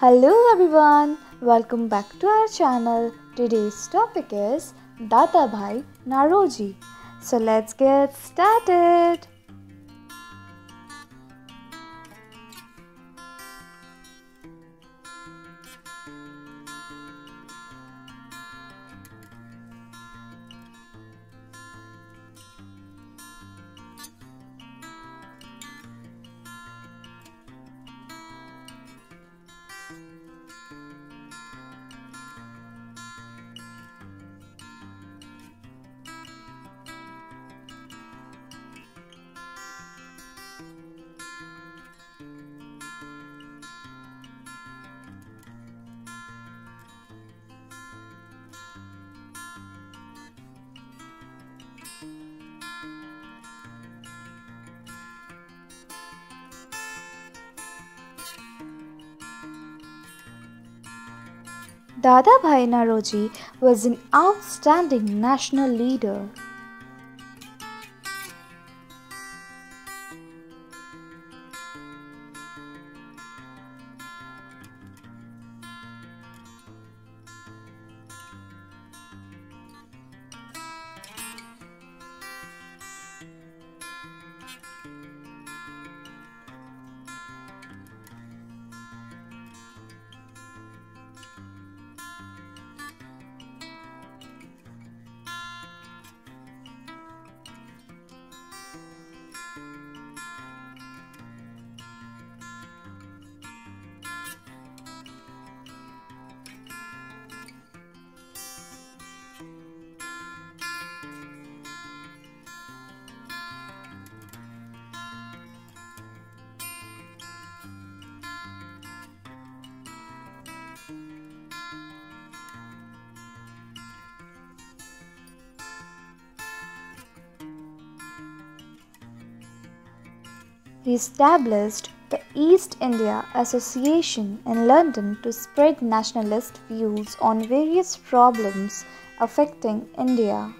Hello everyone, welcome back to our channel. Today's topic is Dadabhai Naoroji. So let's get started. Dadabhai Naoroji was an outstanding national leader. He established the East India Association in London to spread nationalist views on various problems affecting India.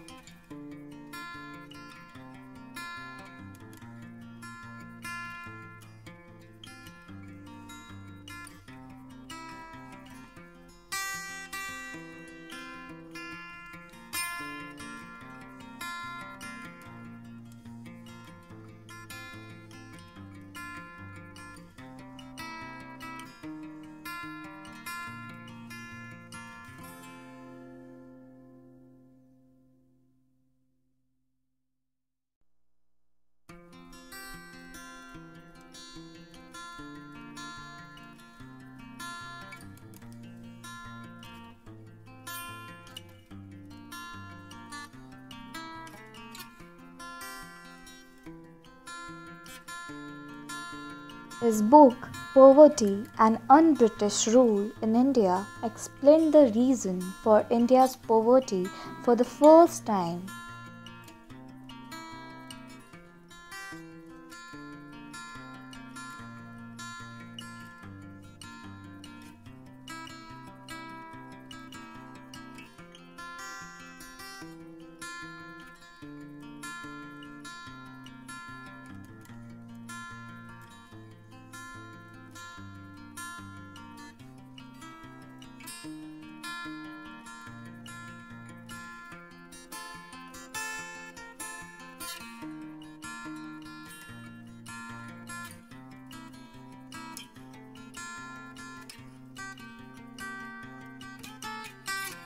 His book Poverty and Un-British Rule in India explained the reason for India's poverty for the first time.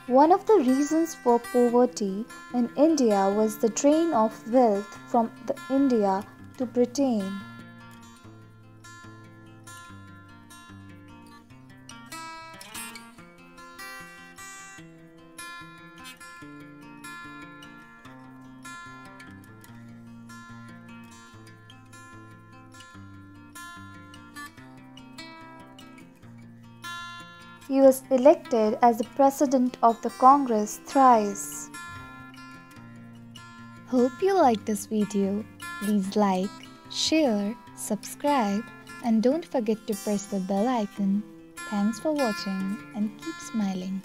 One of the reasons for poverty in India was the drain of wealth from India to Britain. He was elected as the President of the Congress thrice. Hope you liked this video. Please like, share, subscribe and don't forget to press the bell icon. Thanks for watching and keep smiling.